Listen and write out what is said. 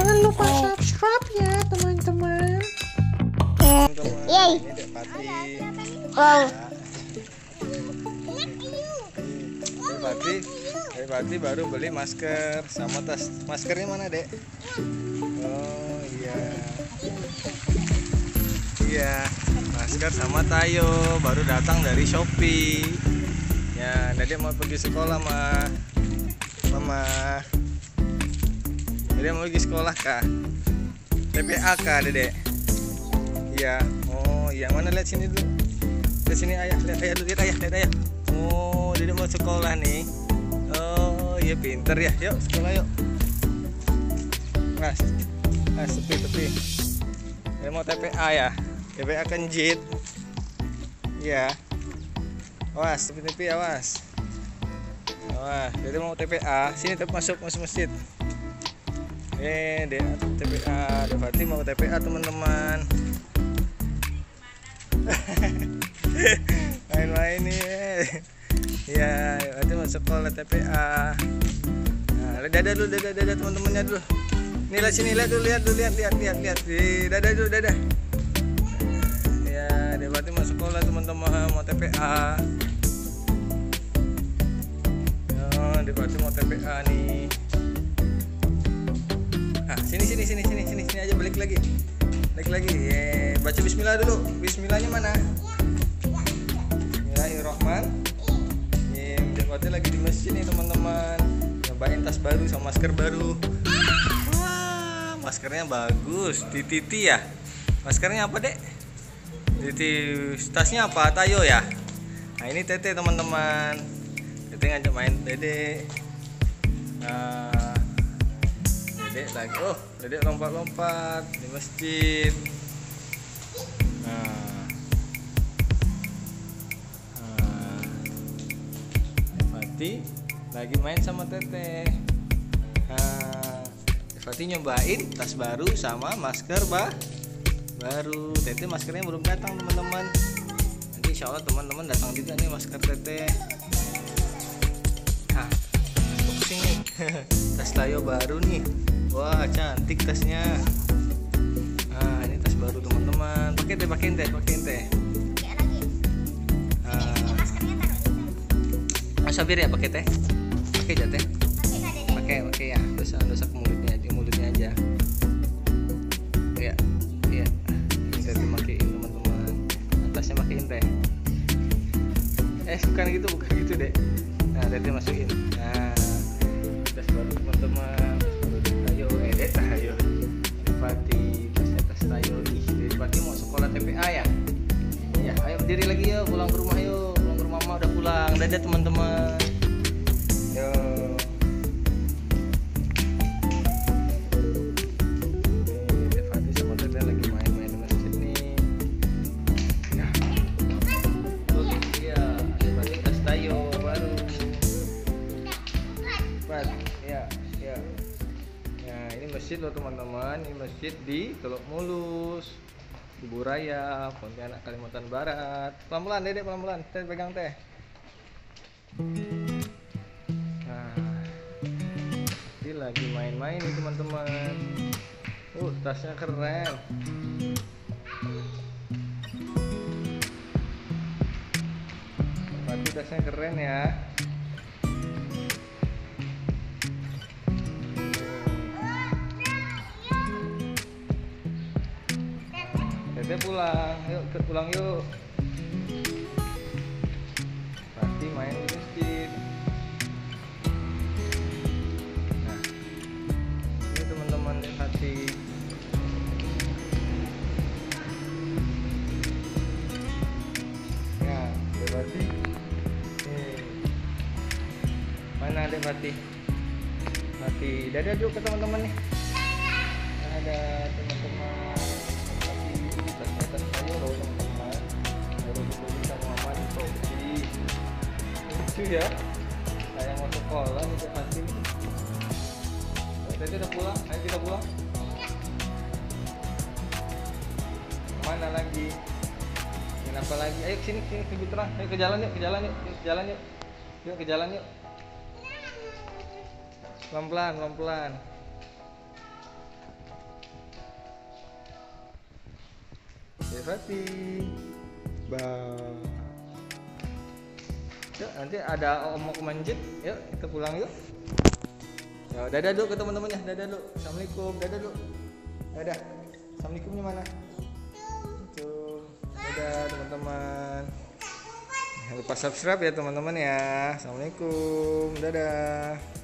Jangan lupa oh. subscribe ya teman-teman. Yay. Wow. Berarti, dari Pati baru beli masker sama tas. Maskernya mana dek? Oh iya. Iya, masker sama Tayo baru datang dari Shopee. Ya, Dedek mau pergi sekolah mah. Mama. Dede mau pergi sekolah, Kak. TPA, Kak, Dede. Iya. Oh, iya. Mana lihat sini dulu. Lihat sini ayah, lihat ayah dulu, lihat ayah, lihat ayah. Oh, Dede mau sekolah nih. Oh, iya pinter ya. Yuk, sekolah yuk. Mas. Mas, tepi, tepi. Dia mau TPA ya. TPA kenjit. Iya. Awas, tepi-tepi awas. Wah, dia mau TPA. Sini tetap masuk masuk masjid. Eh, TPA. Dia Fatih mau TPA teman-teman. Main-main nih. Ya, Fatih mau sekolah TPA. Nah, lihat dada dulu, dada dada teman-temannya dulu. Nih lihat sini, lihat dulu, lihat dulu, lihat, lihat, lihat, lihat. Di dada dulu, dada. Ya, dia Fatih mau sekolah teman-teman, mau TPA. Oh, dia Fatih mau TPA nih. Sini sini sini sini sini aja balik lagi. Balik lagi. Ye, baca bismillah dulu. Bismillahnya mana? Bismillahirrahmanirrahim. Dekotnya lagi di masjid nih teman-teman. Nyobain tas baru sama masker baru. Wah, maskernya bagus. Di Titi ya. Maskernya apa, Dek? Titi tasnya apa? Tayo ya. Nah, ini Tete teman-teman. Tete ngajak main Dede. Nah, Dedek lagi. Oh, Dedek lompat-lompat di masjid. Nah. Nah. Fati lagi main sama Tete. Nah, Fati nyobain tas baru sama masker bah baru. Tete maskernya belum datang teman-teman. Nanti insya Allah teman-teman datang juga nih masker Tete. Nah, nih. tas Tayo baru nih. Wah, cantik tasnya. Nah, ini tas baru teman-teman. Pakai teh, pakai teh, pakai teh. Ah, sabir ya pakai teh. Pakai aja teh. Pakai, pakai ya. Terus dosa ke mulutnya aja, mulutnya aja. Ya, ya. Ini tadi makein teman-teman. Atasnya makein teh. Eh, bukan gitu, bukan gitu deh. Nah, teh masukin. Nah, tas baru teman-teman. Baru Tayo, eh, deh, Tayo. Pati, tasnya tas Tayo. Ih, dari Pati mau sekolah TPA ya? Ya, ayo berdiri lagi yuk, pulang ke rumah yuk. Pulang ke rumah mama udah pulang. Dadah teman-teman. Yo. Nih, masjid loh teman-teman. Ini masjid di Teluk Mulus. Buraya, Pontianak, Kalimantan Barat. Pelan-pelan, Dedek, pelan-pelan. Teh pegang teh. Nah, ini lagi main-main nih teman-teman. Uh, tasnya keren. Pasti tasnya keren ya. Tete pulang, yuk pulang yuk. Pasti main di masjid. Nah, ini teman-teman hati. Ya. Mana Depati? Mati. Dadah dulu ke teman-teman nih. Ada teman-teman. Ya. Saya mau sekolah nih Depati. Tadi udah pulang? Ayo kita pulang. Mana lagi? Kenapa lagi? Ayo sini sini ke terang. Ayo ke jalan yuk, ke jalan yuk, ke jalan yuk. Yuk ke jalan yuk. Pelan-pelan, pelan-pelan. Ya, Dede Fatih. Bye. Yuk, nanti ada om mau ke. Yuk, kita pulang yuk. Ya, dadah dulu ke teman-temannya. Dadah dulu. Assalamualaikum. Dadah dulu. Dadah. Assalamualaikumnya mana? Itu. Dadah teman-teman. Lupa subscribe ya teman-teman ya. Assalamualaikum. Dadah.